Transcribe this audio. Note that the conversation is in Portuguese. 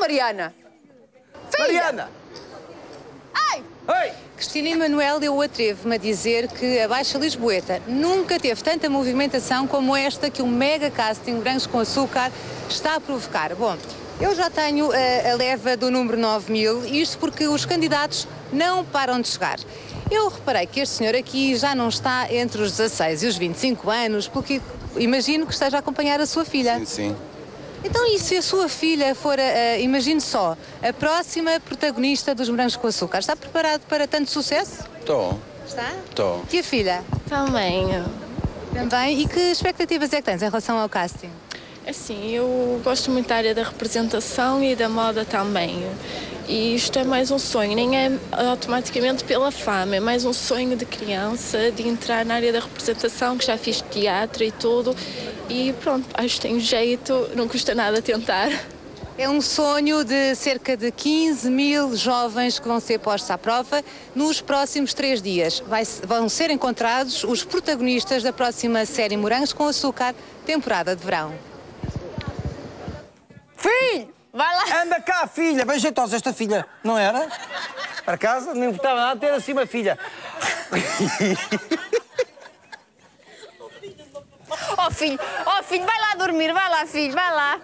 Mariana. Mariana! Ai! Ei! Cristina Emanuel, eu atrevo-me a dizer que a Baixa Lisboeta nunca teve tanta movimentação como esta que o mega casting Brancos com Açúcar está a provocar. Bom, eu já tenho a, a leva do número 9000, isto porque os candidatos não param de chegar. Eu reparei que este senhor aqui já não está entre os 16 e os 25 anos, porque imagino que esteja a acompanhar a sua filha. Sim, sim. Então, e se a sua filha for, a- imagine só, a próxima protagonista dos Brancos com Açúcar? Está preparado para tanto sucesso? Estou, Está? estou. E a filha? Também. Também. E que expectativas é que tens em relação ao casting? Assim, eu gosto muito da área da representação e da moda também. E isto é mais um sonho, nem é automaticamente pela fama, é mais um sonho de criança, de entrar na área da representação, que já fiz teatro e tudo. E pronto, acho que tenho jeito, não custa nada tentar. É um sonho de cerca de 15 mil jovens que vão ser postos à prova nos próximos três dias. Vai- vão ser encontrados os protagonistas da próxima série Morangos com Açúcar, temporada de verão. Filho! Vai lá! Anda cá, filha! Bem jeitosa esta filha, não era? Para casa, não importava nada ter assim uma filha. Oh filho, oh filho, vai lá dormir, vai lá filho, vai lá.